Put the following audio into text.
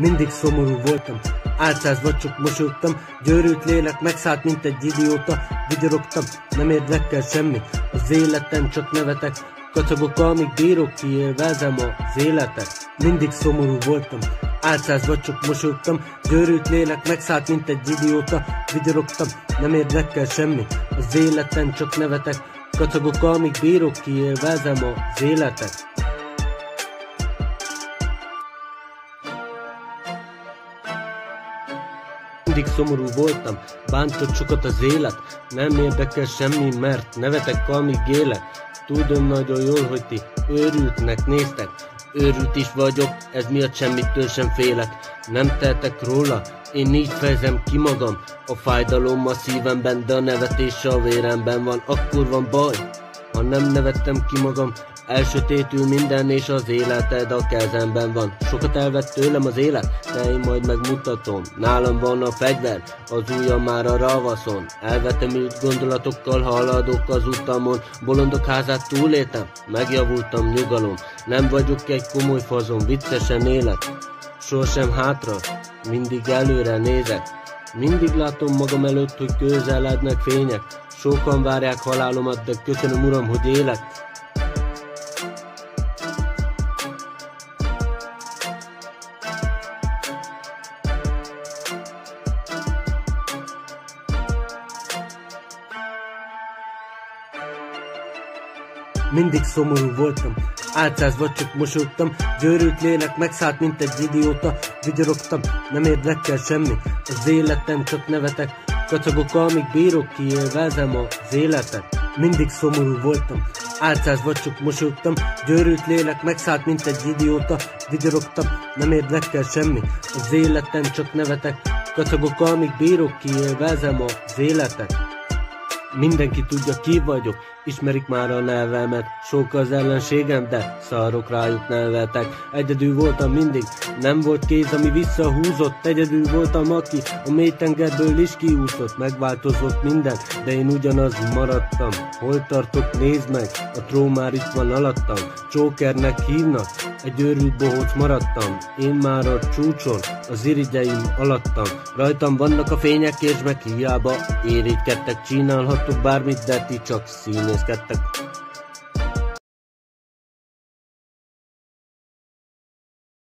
Mindig szomorú voltam, álcázva csak mosolyogtam, győrült lélek megszállt, mint egy idióta, vigyorogtam, nem érdekkel semmi, az életen csak nevetek, kacagok, amíg bírok, kiélvezem az életet. Mindig szomorú voltam, álcázva csak mosolyogtam, győrült lélek megszállt, mint egy idióta, vigyorogtam, nem érdekel semmi, az életen csak nevetek, kacagok, amíg bírok, kiélvezem az életet. Mindig szomorú voltam, bántott sokat az élet, nem érdekel semmi, mert nevetek, amíg élek. Tudom nagyon jól, hogy ti őrültnek néztek, őrült is vagyok, ez miatt semmitől sem félek. Nem tehetek róla, én így fejezem ki magam, a fájdalom a szívemben, de a nevetés a véremben van, akkor van baj. Ha nem nevettem ki magam, Elsötétül minden és az életed a kezemben van. Sokat elvett tőlem az élet, de én majd megmutatom. Nálam van a fegyver, az ujjam már a ravaszon. Elvettem őt gondolatokkal, haladok az utamon. Bolondok házát túléltem, megjavultam nyugalom. Nem vagyok egy komoly fazon, viccesen élek. Sosem hátra, mindig előre nézek. Mindig látom magam előtt, hogy közelednek fények. Sokan várják halálomat, de köszönöm uram, hogy élek Mindig szomorú voltam, álcázva csak mosolyogtam, győrült lélek megszállt, mint egy idióta, vigyorogtam, nem érdekel semmi, az életem csak nevetek, kacagok, amíg bírok, kiélvezem az életet. Mindig szomorú voltam, álcázva csak mosolyogtam, győrült lélek megszállt, mint egy idióta, vigyorogtam, nem érdekel semmi, az életem csak nevetek, kacagok, amíg bírok, kiélvezem az életet. Mindenki tudja ki vagyok, ismerik már a nevemet. Sok az ellenségem, de szarok rájuk nevetek. Egyedül voltam mindig, nem volt kéz, ami visszahúzott. Egyedül voltam, aki a mély tengerből is kiúszott. Megváltozott minden, de én ugyanaz maradtam. Hol tartok, nézd meg, a tró már itt van alattam. Jokernek hívnak, egy őrült bohóc maradtam Én már a csúcson, az irigyeim alattam. Rajtam vannak a fények, és meg hiába érigykedtek Csinálhatok bármit, de ti csak színészkedtek